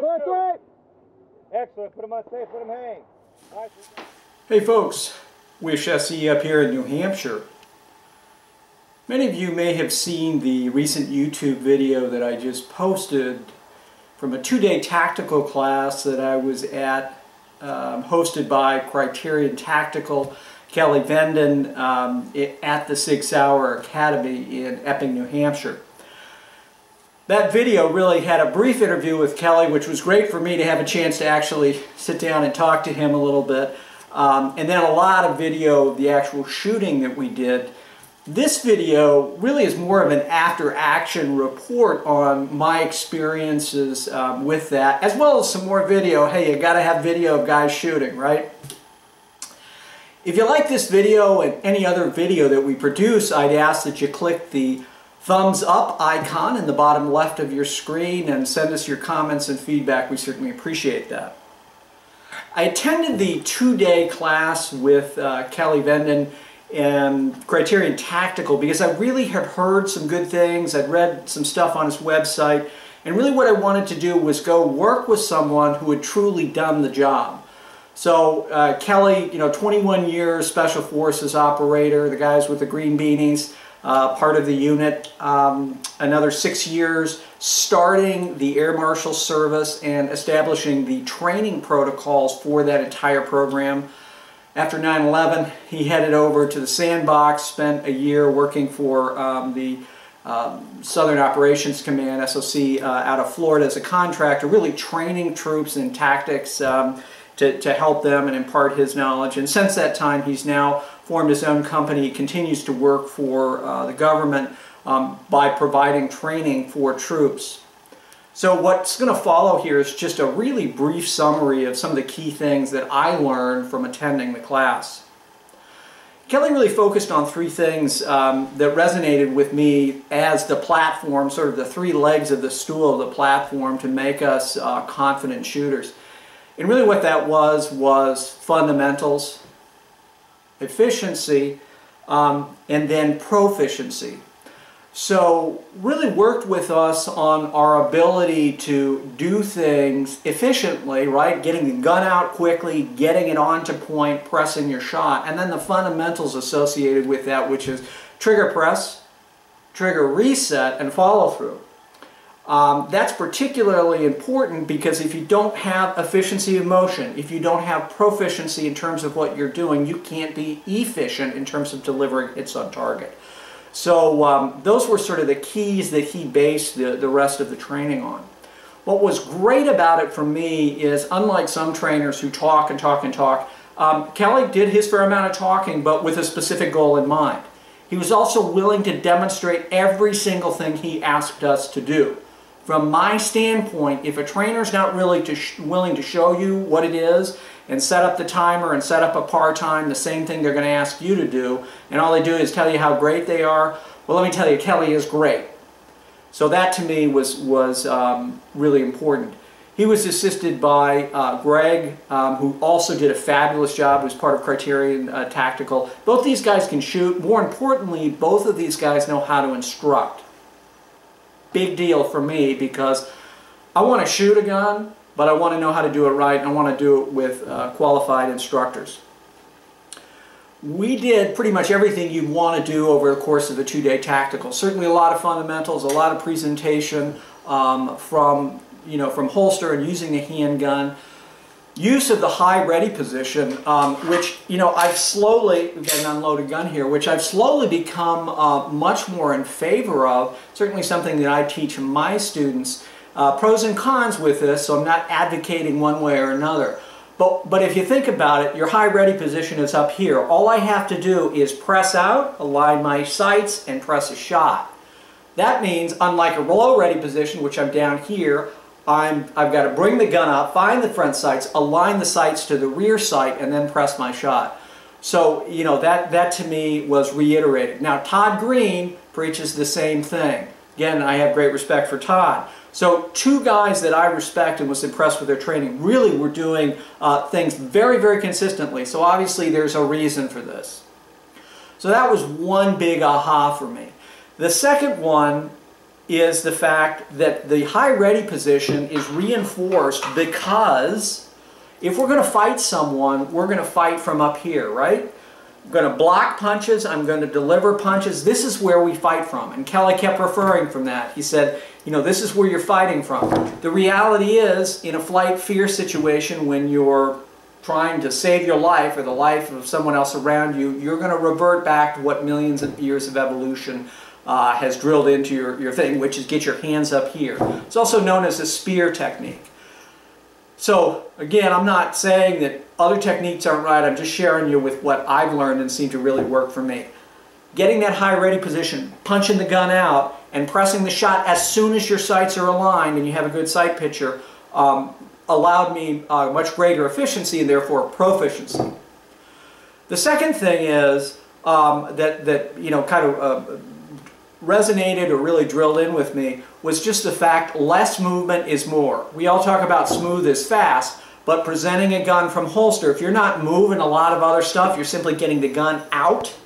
Good. Put them on safe. Let them hang. Nice. Hey folks, Wish SE up here in New Hampshire. Many of you may have seen the recent YouTube video that I just posted from a two-day tactical class that I was at, um, hosted by Criterion Tactical, Kelly Venden, um, at the Sig Sauer Academy in Epping, New Hampshire. That video really had a brief interview with Kelly, which was great for me to have a chance to actually sit down and talk to him a little bit. Um, and then a lot of video the actual shooting that we did. This video really is more of an after-action report on my experiences um, with that, as well as some more video. Hey, you got to have video of guys shooting, right? If you like this video and any other video that we produce, I'd ask that you click the thumbs up icon in the bottom left of your screen and send us your comments and feedback. We certainly appreciate that. I attended the two-day class with uh, Kelly Venden and Criterion Tactical because I really had heard some good things. I'd read some stuff on his website. And really what I wanted to do was go work with someone who had truly done the job. So uh, Kelly, you know, 21 years Special Forces operator, the guys with the green beanies, uh, part of the unit. Um, another six years starting the Air Marshal Service and establishing the training protocols for that entire program. After 9-11, he headed over to the Sandbox, spent a year working for um, the um, Southern Operations Command, SOC, uh, out of Florida as a contractor, really training troops in tactics um, to, to help them and impart his knowledge. And since that time, he's now formed his own company, continues to work for uh, the government um, by providing training for troops. So what's going to follow here is just a really brief summary of some of the key things that I learned from attending the class. Kelly really focused on three things um, that resonated with me as the platform, sort of the three legs of the stool of the platform to make us uh, confident shooters. And really what that was, was fundamentals, efficiency, um, and then proficiency. So really worked with us on our ability to do things efficiently, right? Getting the gun out quickly, getting it onto point, pressing your shot, and then the fundamentals associated with that, which is trigger press, trigger reset, and follow through. Um, that's particularly important because if you don't have efficiency of motion, if you don't have proficiency in terms of what you're doing, you can't be efficient in terms of delivering hits on target. So um, those were sort of the keys that he based the, the rest of the training on. What was great about it for me is, unlike some trainers who talk and talk and talk, um, Kelly did his fair amount of talking, but with a specific goal in mind. He was also willing to demonstrate every single thing he asked us to do. From my standpoint, if a trainer's not really to willing to show you what it is and set up the timer and set up a par time, the same thing they're going to ask you to do, and all they do is tell you how great they are. Well, let me tell you, Kelly is great. So that to me was, was um, really important. He was assisted by uh, Greg, um, who also did a fabulous job, was part of Criterion uh, Tactical. Both these guys can shoot. More importantly, both of these guys know how to instruct. Big deal for me because I want to shoot a gun, but I want to know how to do it right, and I want to do it with uh, qualified instructors. We did pretty much everything you'd want to do over the course of a two-day tactical. Certainly a lot of fundamentals, a lot of presentation um, from, you know, from holster and using the handgun. Use of the high ready position, um, which, you know, I've slowly, we've unloaded gun here, which I've slowly become uh, much more in favor of. Certainly something that I teach my students uh, pros and cons with this, so I'm not advocating one way or another. But, but if you think about it, your high ready position is up here. All I have to do is press out, align my sights, and press a shot. That means, unlike a low ready position, which I'm down here, I'm, I've got to bring the gun up, find the front sights, align the sights to the rear sight, and then press my shot. So, you know, that, that to me was reiterated. Now, Todd Green preaches the same thing. Again, I have great respect for Todd. So two guys that I respect and was impressed with their training really were doing uh, things very, very consistently. So obviously there's a reason for this. So that was one big aha for me. The second one is the fact that the high ready position is reinforced because If we're going to fight someone, we're going to fight from up here, right? I'm going to block punches, I'm going to deliver punches. This is where we fight from. And Kelly kept referring from that. He said, you know, this is where you're fighting from. The reality is, in a flight fear situation, when you're trying to save your life or the life of someone else around you, you're going to revert back to what millions of years of evolution uh, has drilled into your, your thing, which is get your hands up here. It's also known as a spear technique. So again, I'm not saying that other techniques aren't right, I'm just sharing you with what I've learned and seemed to really work for me. Getting that high ready position, punching the gun out, and pressing the shot as soon as your sights are aligned and you have a good sight picture um, allowed me uh, much greater efficiency and therefore proficiency. The second thing is um, that, that, you know, kind of uh, resonated or really drilled in with me was just the fact less movement is more. We all talk about smooth is fast, but presenting a gun from holster, if you're not moving a lot of other stuff, you're simply getting the gun out.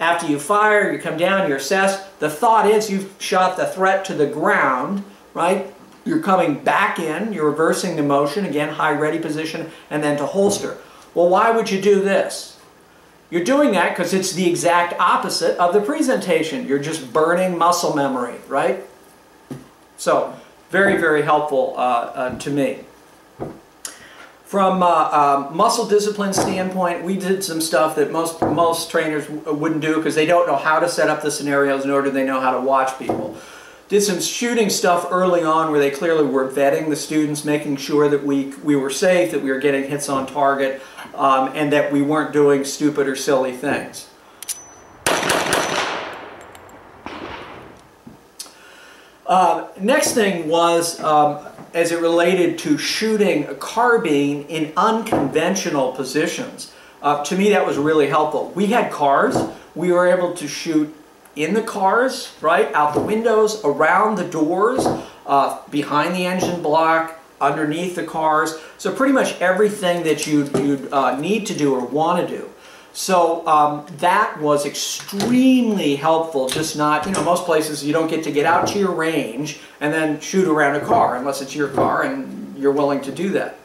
After you fire, you come down, you assess. The thought is you've shot the threat to the ground, right? You're coming back in, you're reversing the motion, again, high ready position, and then to holster. Well, why would you do this? You're doing that because it's the exact opposite of the presentation. You're just burning muscle memory, right? So, very, very helpful uh, uh, to me. From a uh, um, muscle discipline standpoint, we did some stuff that most, most trainers wouldn't do because they don't know how to set up the scenarios nor do they know how to watch people did some shooting stuff early on where they clearly were vetting the students, making sure that we, we were safe, that we were getting hits on target, um, and that we weren't doing stupid or silly things. Uh, next thing was um, as it related to shooting a carbine in unconventional positions. Uh, to me that was really helpful. We had cars. We were able to shoot in the cars, right, out the windows, around the doors, uh, behind the engine block, underneath the cars. So pretty much everything that you'd, you'd uh, need to do or want to do. So um, that was extremely helpful, just not, you know, most places you don't get to get out to your range and then shoot around a car unless it's your car and you're willing to do that.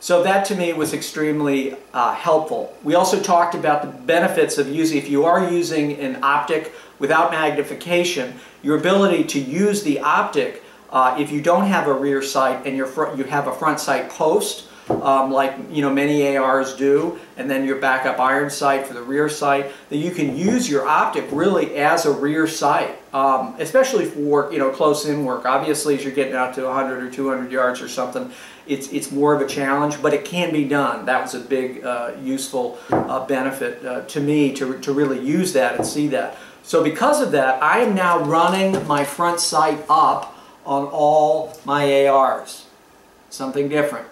So that to me was extremely uh, helpful. We also talked about the benefits of using, if you are using an optic without magnification, your ability to use the optic uh, if you don't have a rear sight and you have a front sight post, um, like you know many ARs do, and then your backup iron sight for the rear sight, that you can use your optic really as a rear sight, um, especially for you know close in work. Obviously, as you're getting out to 100 or 200 yards or something, it's it's more of a challenge, but it can be done. That was a big uh, useful uh, benefit uh, to me to to really use that and see that. So because of that, I am now running my front sight up on all my ARs. Something different.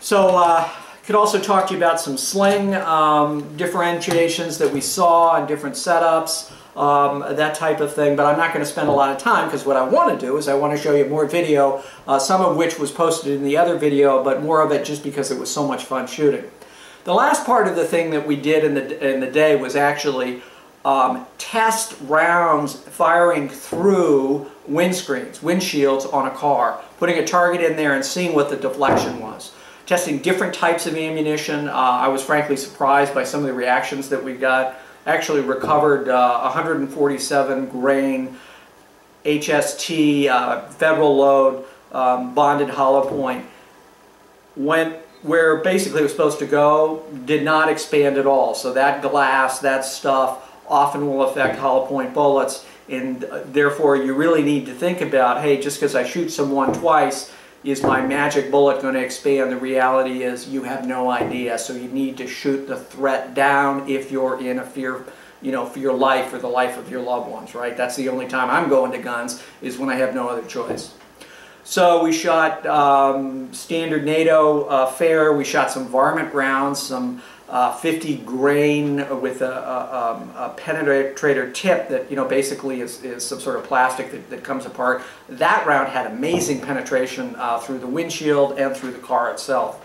So uh, could also talk to you about some sling um, differentiations that we saw and different setups, um, that type of thing, but I'm not going to spend a lot of time because what I want to do is I want to show you more video, uh, some of which was posted in the other video, but more of it just because it was so much fun shooting. The last part of the thing that we did in the, in the day was actually um, test rounds firing through windscreens, windshields on a car, putting a target in there and seeing what the deflection was testing different types of ammunition. Uh, I was frankly surprised by some of the reactions that we got. Actually recovered uh, 147 grain HST uh, federal load um, bonded hollow point. Went where basically it was supposed to go, did not expand at all. So that glass, that stuff often will affect hollow point bullets and uh, therefore you really need to think about, hey, just because I shoot someone twice is my magic bullet going to expand? The reality is you have no idea. So you need to shoot the threat down if you're in a fear, you know, for your life or the life of your loved ones, right? That's the only time I'm going to guns is when I have no other choice. So we shot um, standard NATO uh, fair. We shot some varmint rounds, some uh, 50 grain with a, a, um, a, penetrator tip that you know basically is, is some sort of plastic that, that comes apart. That round had amazing penetration uh, through the windshield and through the car itself.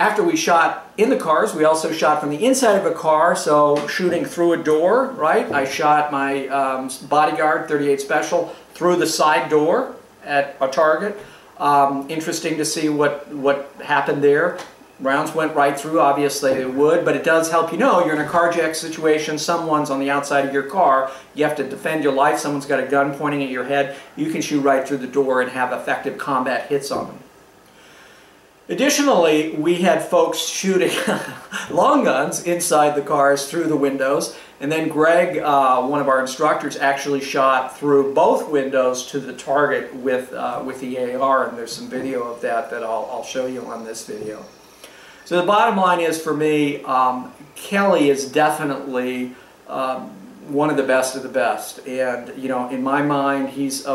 After we shot in the cars, we also shot from the inside of a car, so shooting through a door, right? I shot my um, bodyguard 38 Special through the side door at a target. Um, interesting to see what, what happened there. Rounds went right through, obviously they would, but it does help you know you're in a carjack situation, someone's on the outside of your car, you have to defend your life, someone's got a gun pointing at your head, you can shoot right through the door and have effective combat hits on them. Additionally, we had folks shooting long guns inside the cars through the windows, and then Greg, uh, one of our instructors, actually shot through both windows to the target with, uh, with the AR, and there's some video of that that I'll, I'll show you on this video. So the bottom line is for me, um, Kelly is definitely um, one of the best of the best. And, you know, in my mind, he's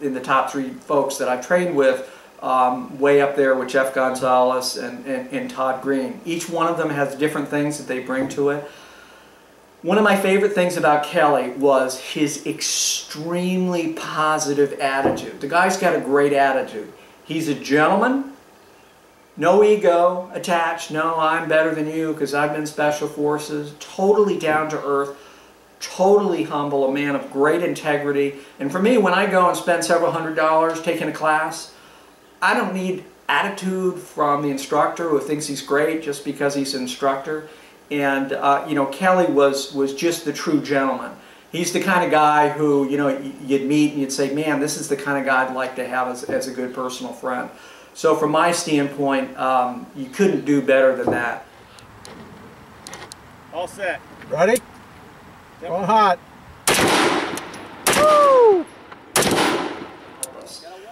in the top three folks that I've trained with, um, way up there with Jeff Gonzalez and, and, and Todd Green. Each one of them has different things that they bring to it. One of my favorite things about Kelly was his extremely positive attitude. The guy's got a great attitude. He's a gentleman, no ego attached. No, I'm better than you because I've been special forces. Totally down to earth. Totally humble. A man of great integrity. And for me, when I go and spend several hundred dollars taking a class, I don't need attitude from the instructor who thinks he's great just because he's an instructor. And, uh, you know, Kelly was, was just the true gentleman. He's the kind of guy who, you know, you'd meet and you'd say, man, this is the kind of guy I'd like to have as, as a good personal friend. So from my standpoint, um, you couldn't do better than that. All set. Ready? Yep. Going hot. Woo!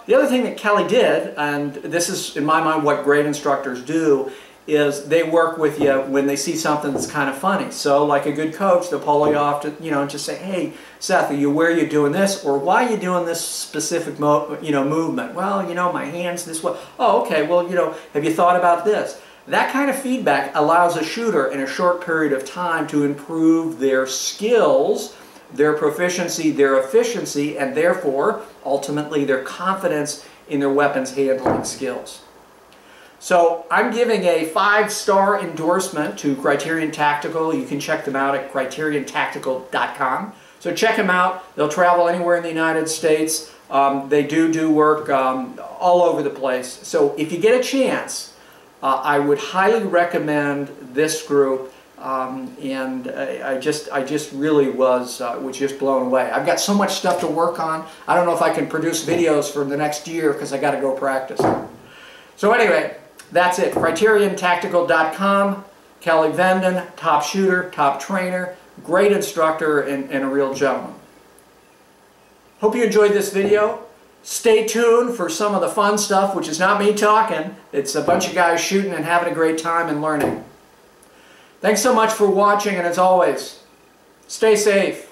The other thing that Kelly did, and this is in my mind what great instructors do, is they work with you when they see something that's kind of funny. So like a good coach, they'll pull you off to, you know, and just say, hey, Seth, are you where you're doing this? Or why are you doing this specific, mo you know, movement? Well, you know, my hands this way. Oh, okay, well, you know, have you thought about this? That kind of feedback allows a shooter in a short period of time to improve their skills, their proficiency, their efficiency, and therefore, ultimately, their confidence in their weapons handling skills. So I'm giving a five-star endorsement to Criterion Tactical. You can check them out at criteriontactical.com. So check them out. They'll travel anywhere in the United States. Um, they do do work um, all over the place. So if you get a chance, uh, I would highly recommend this group. Um, and I, I, just, I just really was, uh, was just blown away. I've got so much stuff to work on. I don't know if I can produce videos for the next year because I got to go practice. So anyway, that's it. CriterionTactical.com. Kelly Venden, top shooter, top trainer, great instructor, and, and a real gentleman. Hope you enjoyed this video. Stay tuned for some of the fun stuff, which is not me talking. It's a bunch of guys shooting and having a great time and learning. Thanks so much for watching, and as always, stay safe.